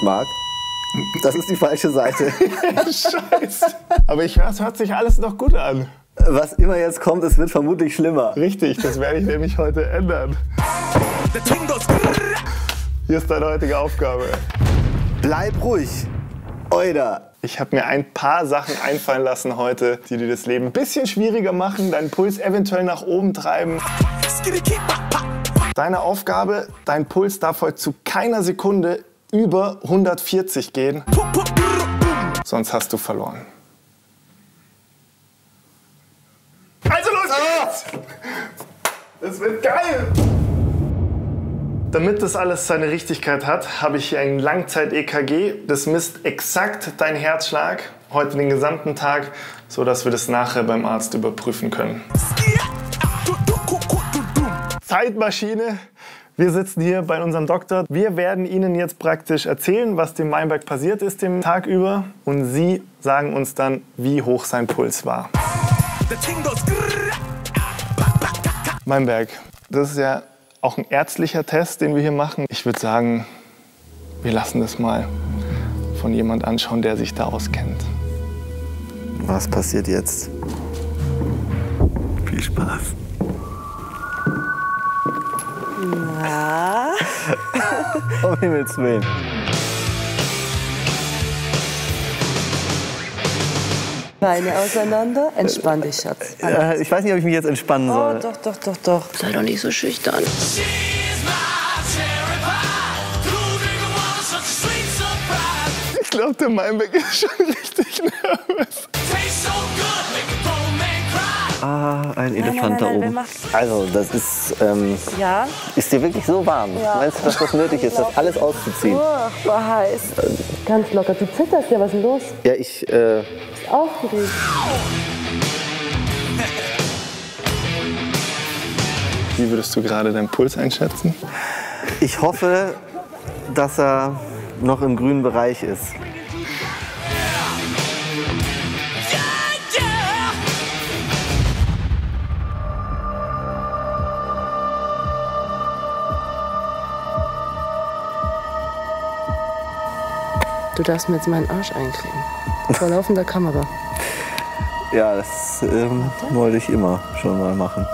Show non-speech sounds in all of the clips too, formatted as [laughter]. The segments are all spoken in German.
Marc, das ist die falsche Seite. [laughs] Scheiße. Aber ich höre, es hört sich alles noch gut an. Was immer jetzt kommt, es wird vermutlich schlimmer. Richtig, das werde ich nämlich heute ändern. Hier ist deine heutige Aufgabe. Bleib ruhig. Euda. Ich habe mir ein paar Sachen einfallen lassen heute, die dir das Leben ein bisschen schwieriger machen, deinen Puls eventuell nach oben treiben. Deine Aufgabe, dein Puls darf heute zu keiner Sekunde über 140 gehen, sonst hast du verloren. Also los geht's! Das wird geil! Damit das alles seine Richtigkeit hat, habe ich hier ein Langzeit-EKG. Das misst exakt deinen Herzschlag, heute den gesamten Tag, sodass wir das nachher beim Arzt überprüfen können. Zeitmaschine. Wir sitzen hier bei unserem Doktor. Wir werden Ihnen jetzt praktisch erzählen, was dem Weinberg passiert ist den Tag über. Und Sie sagen uns dann, wie hoch sein Puls war. Weinberg, das ist ja auch ein ärztlicher Test, den wir hier machen. Ich würde sagen, wir lassen das mal von jemand anschauen, der sich da auskennt. Was passiert jetzt? Viel Spaß. Ja. Um Himmels Willen. Beine auseinander. Entspann dich, Schatz. Äh, ich weiß nicht, ob ich mich jetzt entspannen Oh, soll. doch, doch, doch, doch. Sei doch nicht so schüchtern. Ich glaube, der Weinberg ist schon richtig nervös. Ah, ein Nein, Elefant nein, da nein, wer oben. Also, das ist. Ähm, Ja. ist dir wirklich so warm? Ja. Meinst du, dass das nötig ist, das alles auszuziehen? Furchtbar heiß. Ganz locker. Du zitterst ja. Was ist denn los? Ja, ich. Äh, Ist aufgeregt. Wie würdest du gerade deinen Puls einschätzen? ich hoffe, dass er noch im grünen Bereich ist. Du darfst mir jetzt meinen Arsch eincremen. Vor laufender Kamera. Ja, das ähm, wollte ich immer schon mal machen.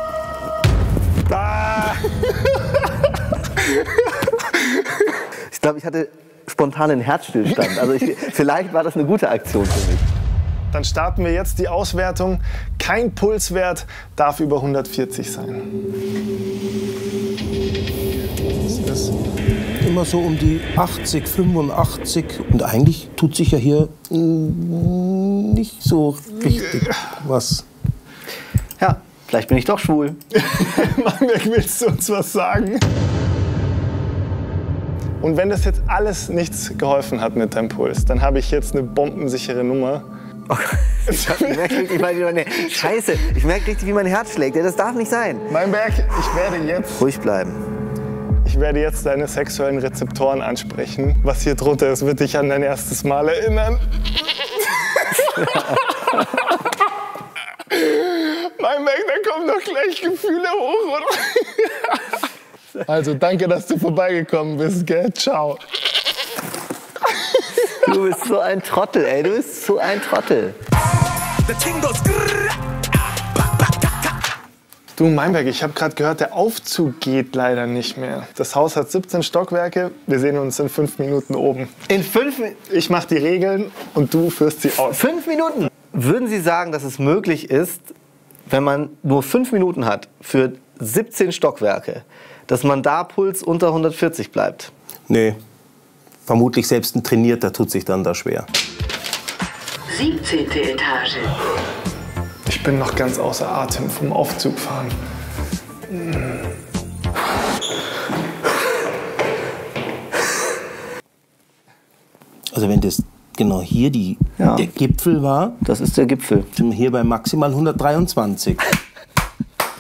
Ich glaube, ich hatte spontan einen Herzstillstand. Also ich, vielleicht war das eine gute Aktion für mich. Dann starten wir jetzt die Auswertung. Kein Pulswert darf über 140 sein. Das ist immer so um die 80, 85. Und eigentlich tut sich ja hier nicht so richtig was. Ja, vielleicht bin ich doch schwul. [laughs] Mannberg, willst du uns was sagen? Und wenn das jetzt alles nichts geholfen hat mit deinem Puls, dann habe ich jetzt eine bombensichere Nummer. [laughs] Ich merke richtig, meine, meine, Scheiße, ich merke richtig, wie mein Herz schlägt. Ja, das darf nicht sein. Meinberg, ich werde jetzt, Ruhig bleiben. Ich werde jetzt deine sexuellen Rezeptoren ansprechen. Was hier drunter ist, wird dich an dein erstes Mal erinnern. [laughs] Meinberg, da kommen doch gleich Gefühle hoch, oder? Also danke, dass du vorbeigekommen bist, gell? Ciao. Du bist so ein Trottel, ey. Du bist so ein Trottel. Du, Meinberg, ich habe gerade gehört, der Aufzug geht leider nicht mehr. Das Haus hat 17 Stockwerke. Wir sehen uns in fünf Minuten oben. In fünf, Mi- Ich mache die Regeln und du führst sie aus. fünf Minuten. Würden Sie sagen, dass es möglich ist, wenn man nur fünf Minuten hat für 17 Stockwerke, dass man da Puls unter 140 bleibt? Nee, vermutlich selbst ein Trainierter tut sich dann da schwer. 17. Etage. Ich bin noch ganz außer Atem vom Aufzugfahren. Also wenn das genau hier die, Ja. der Gipfel war, Das ist der Gipfel. sind wir hier bei maximal 123.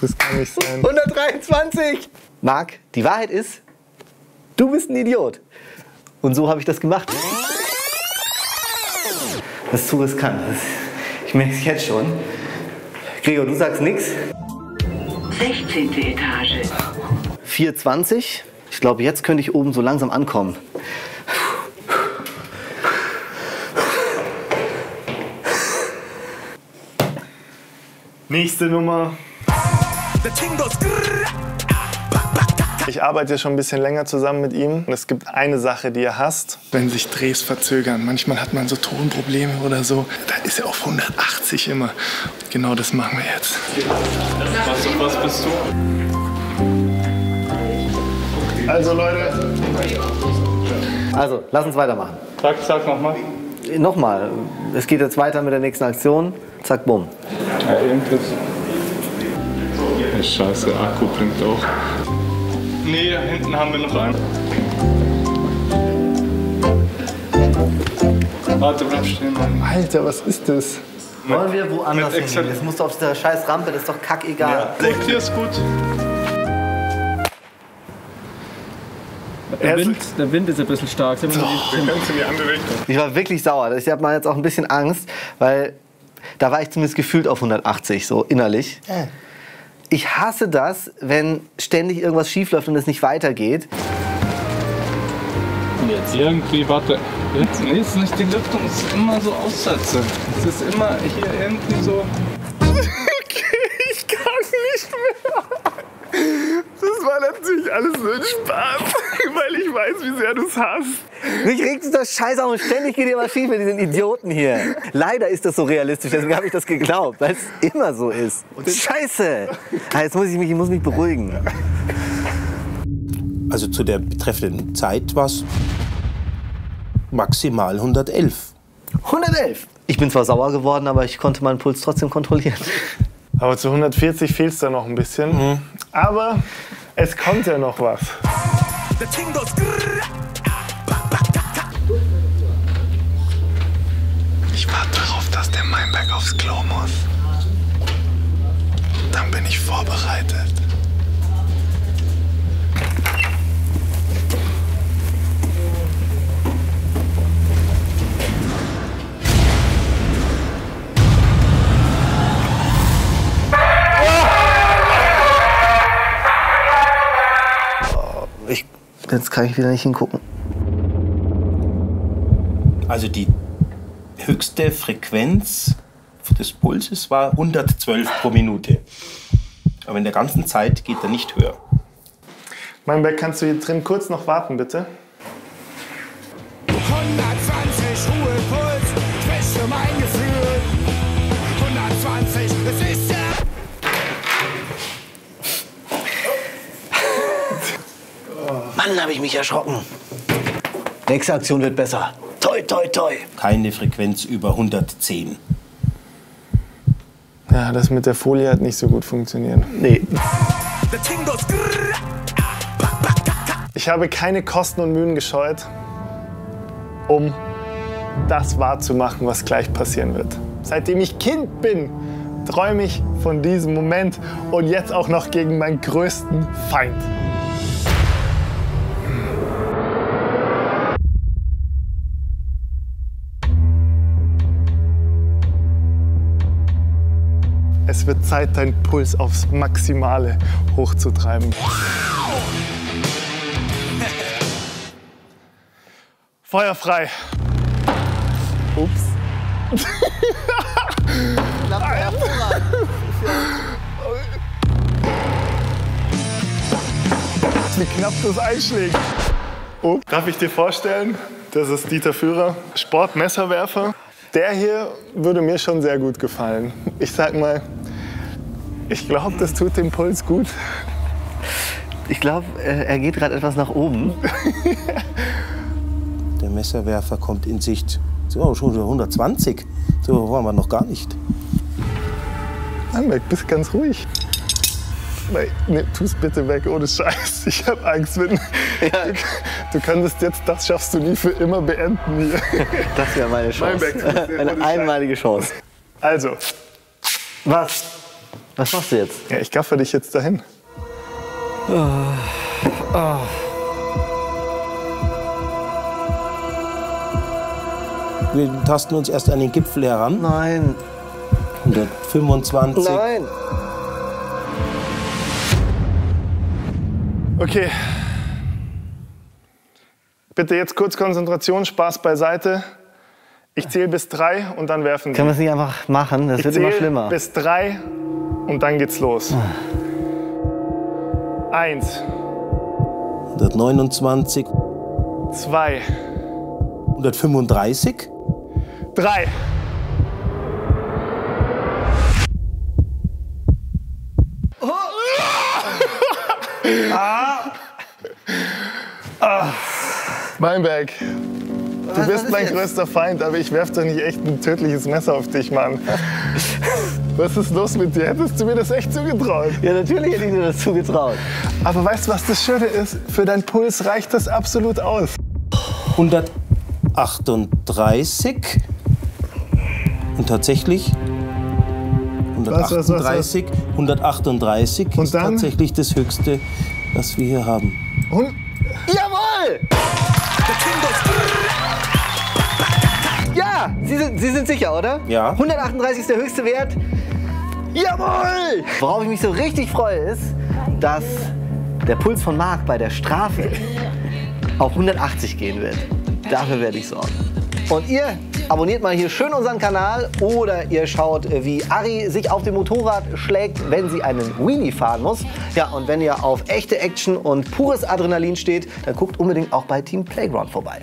Das kann nicht sein. 123! Marc, die Wahrheit ist, du bist ein Idiot. Und so habe ich das gemacht. Das ist zu riskant. Ich merke es jetzt schon. Gregor, du sagst nichts. 16. Etage. 420. Ich glaube, jetzt könnte ich oben so langsam ankommen. Nächste Nummer. Ich arbeite schon ein bisschen länger zusammen mit ihm und es gibt eine Sache, die er hasst. Wenn sich Drehs verzögern, manchmal hat man so Tonprobleme oder so, da ist er auf 180 immer. Genau das machen wir jetzt. Was und was bist du? Also Leute, Also, lass uns weitermachen. Zack, zack, nochmal. Nochmal, es geht jetzt weiter mit der nächsten Aktion. Zack, bumm. Ja, irgendwas. Scheiße, Akku blinkt auch. Nee, da hinten haben wir noch einen. Warte, bleib stehen, Mann. Alter, was ist das? Wollen wir woanders hingehen? Jetzt musst du auf dieser scheiß Rampe, das ist doch kackegal. Gut, hier ist gut. Er Der Wind, der Wind ist ein bisschen stark. Wir können es in die andere Richtung. Ich war wirklich sauer. Ich habe mal jetzt auch ein bisschen Angst, weil da war ich zumindest gefühlt auf 180, so innerlich. Ich hasse das, wenn ständig irgendwas schiefläuft und es nicht weitergeht. Und jetzt irgendwie, warte. Jetzt, nee, ist nicht die Lüftung, es ist immer so Aussätze. Es ist immer hier irgendwie so. Ich kann nicht mehr. Das war natürlich alles nur ein Spaß, [laughs] weil ich weiß, wie sehr du es hast. Mich regt das Scheiß auf und ständig geht immer schief mit diesen Idioten hier. Leider ist das so realistisch, deswegen habe ich das geglaubt, weil es immer so ist. Scheiße! Ah, Jetzt muss ich mich, ich muss mich beruhigen. Also zu der betreffenden Zeit war es maximal 111. 111! Ich bin zwar sauer geworden, aber ich konnte meinen Puls trotzdem kontrollieren. [laughs] Aber zu 140 fehlt es da noch ein bisschen. Aber es kommt ja noch was. Ich warte darauf, dass der Meinberg aufs Klo muss. Dann bin ich vorbereitet. Jetzt kann ich wieder nicht hingucken. Also die höchste Frequenz des Pulses war 112 pro Minute. Aber in der ganzen Zeit geht er nicht höher. Meinberg, kannst du hier drin kurz noch warten, bitte? Mann, habe ich mich erschrocken. Nächste Aktion wird besser. Toi, toi, toi. Keine Frequenz über 110. Ja, das mit der Folie hat nicht so gut funktioniert. Nee. Ich habe keine Kosten und Mühen gescheut, um das wahrzumachen, was gleich passieren wird. Seitdem ich Kind bin, träume ich von diesem Moment und jetzt auch noch gegen meinen größten Feind. Es wird Zeit, deinen Puls aufs Maximale hochzutreiben. [laughs] Feuer frei. Ups. Wie knapp das einschlägt. Oh, darf ich dir vorstellen? Das ist Dieter Führer, Sportmesserwerfer. Der hier würde mir schon sehr gut gefallen. Ich sag mal, ich glaube, das tut dem Puls gut. Ich glaube, er geht gerade etwas nach oben. [laughs] Der Messerwerfer kommt in Sicht. So, schon wieder 120. So waren wir noch gar nicht. Anmerk, bist ganz ruhig. Nein, nee, tu's bitte weg, ohne Scheiß. Ich hab Angst, wenn. [laughs] Du, du könntest jetzt, das schaffst du nie für immer beenden hier. [laughs] Das wäre meine Chance. Mein Back, Eine Scheiß. einmalige Chance. Also, Was? Was machst du jetzt? ja, ich gaffe dich jetzt dahin. Wir tasten uns erst an den Gipfel heran. Nein. 125. Nein. Okay. Bitte jetzt kurz Konzentration, Spaß beiseite. Ich zähle bis drei und dann werfen Sie. Können wir es nicht einfach machen? Das ich wird immer schlimmer. bis drei Und dann geht's los. Eins, 129, zwei, 135, drei. Ah. [laughs] Weinberg, du bist ist mein größter Feind, aber ich werf doch nicht echt ein tödliches Messer auf dich, Mann. [laughs] Was ist los mit dir? Hättest du mir das echt zugetraut? Ja, natürlich hätte ich dir das zugetraut. Aber weißt du, was das Schöne ist? Für deinen Puls reicht das absolut aus. 138 und tatsächlich Was, was, was, was? 138, 138 Und ist dann? tatsächlich das Höchste, was wir hier haben. Und Jawohl! Ja, Sie sind, Sie sind sicher, oder? Ja. 138 ist der höchste Wert. Jawohl! Worauf ich mich so richtig freue, ist, dass der Puls von Marc bei der Strafe auf 180 gehen wird. Dafür werde ich sorgen. Und ihr abonniert mal hier schön unseren Kanal oder ihr schaut, wie Ari sich auf dem Motorrad schlägt, wenn sie einen Wheelie fahren muss. Ja, und wenn ihr auf echte Action und pures Adrenalin steht, dann guckt unbedingt auch bei Team Playground vorbei.